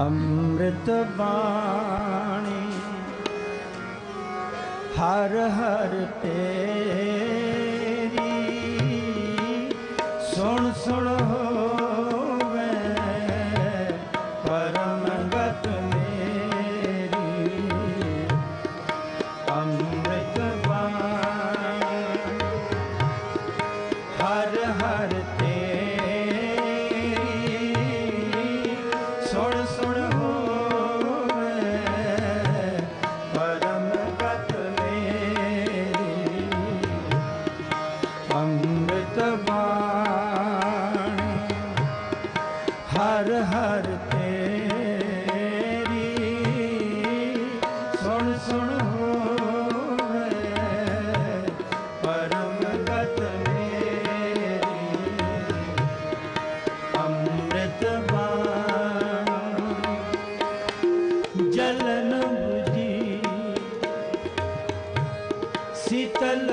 ਅੰਮ੍ਰਿਤ ਬਾਣੀ ਹਰ ਹਰ ਤੇਰੀ ਬਾਣੀ ਹਰ ਹਰ ਤੇਰੀ ਸੁਣ ਸੁਣ ਹੋਵੇ ਪਰਮ ਗਤ ਮੇਰੀ ਅੰਮ੍ਰਿਤ ਬਾਣੀ ਜਲਨ 부ਜੀ ਸੀਤਲ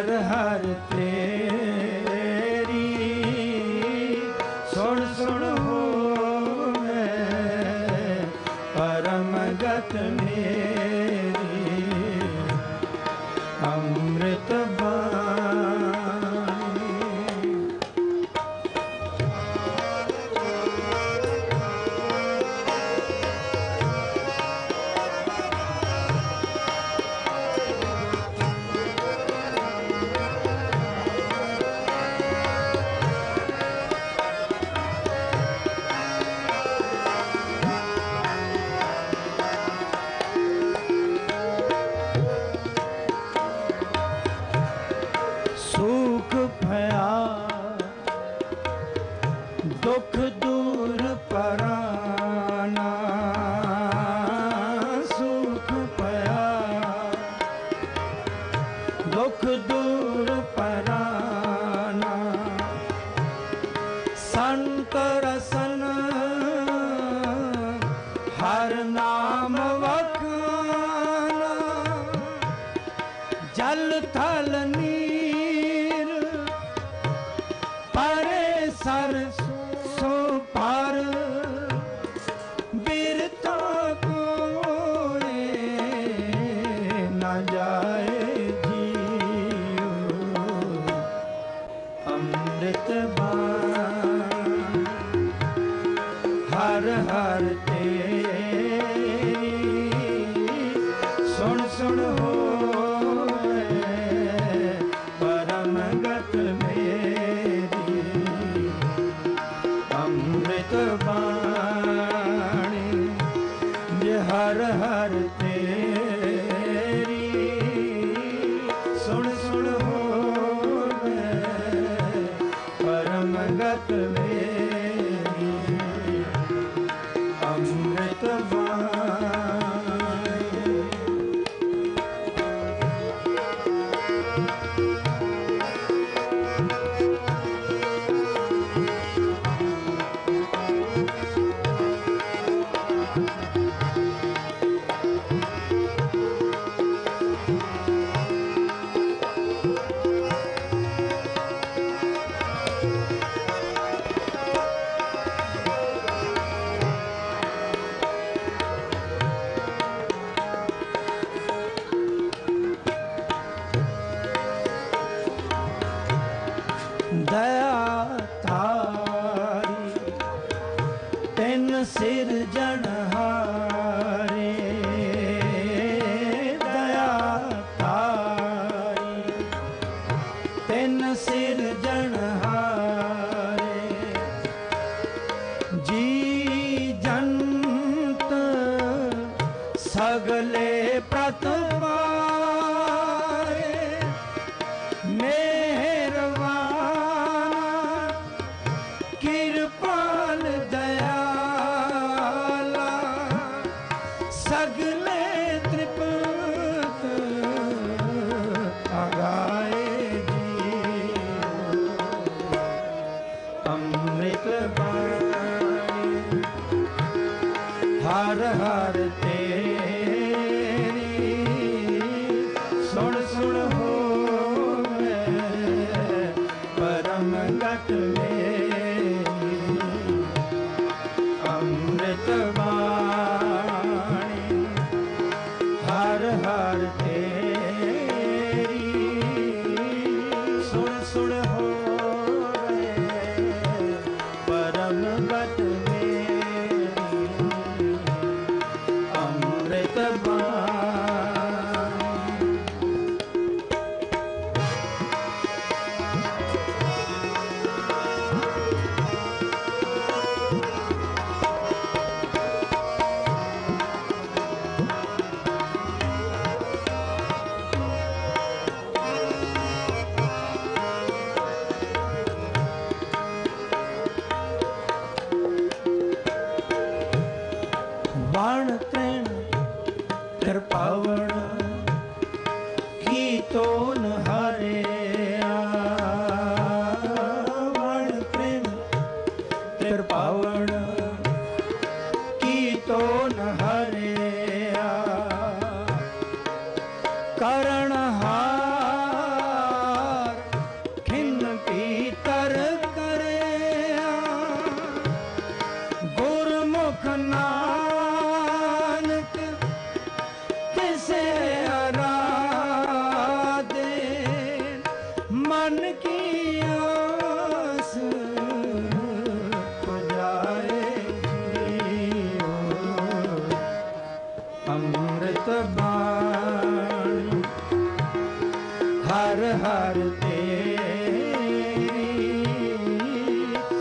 ਹਰ ਹਰ ਤੇਰੀ। ਸੁਣ ਸੁਣ ਹੋਵੇ ਪਰਮ ਗਤ ਮੇਰੀ। ਅੰਮ੍ਰਿਤ ਬਾ ਦੁਖ ਦੂਰ ਪਰਾਨਾ ਸੰਤ ਰਸਨ ਹਰ ਨਾਮ ਵਖਾਨਾ ਜਲ ਥਲ ਨੀਰ ਪਰੇ ਸਰ लगल got to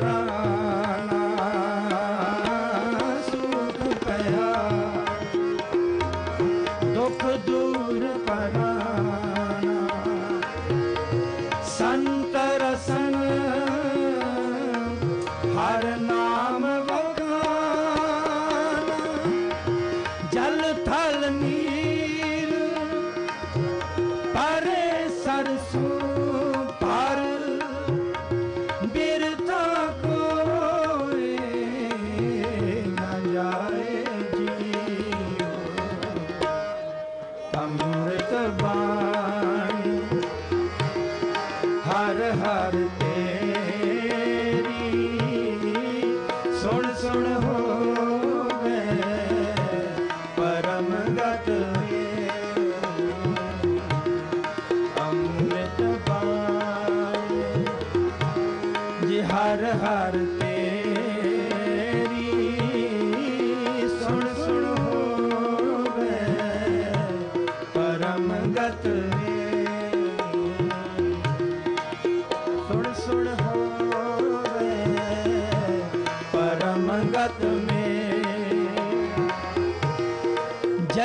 啊。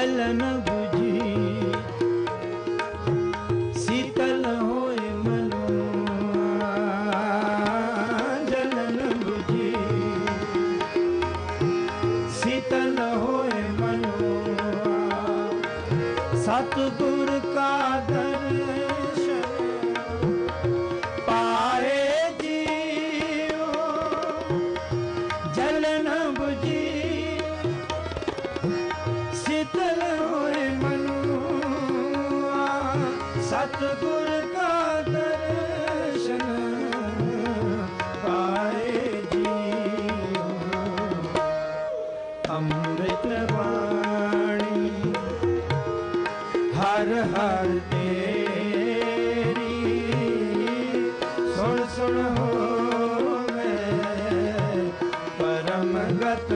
ਮਲਨ 부ਜੀ ਸੀਤਲ ਹੋਏ ਮਨੁਆ ਜਲਨ 부ਜੀ ਸੀਤਲ ਹੋਏ ਮਨੁਆ ਸਤਿਗੁਰ ਸੁਣ ਸੁਣ ਹੋਵੇ ਪਰਮ ਗਤ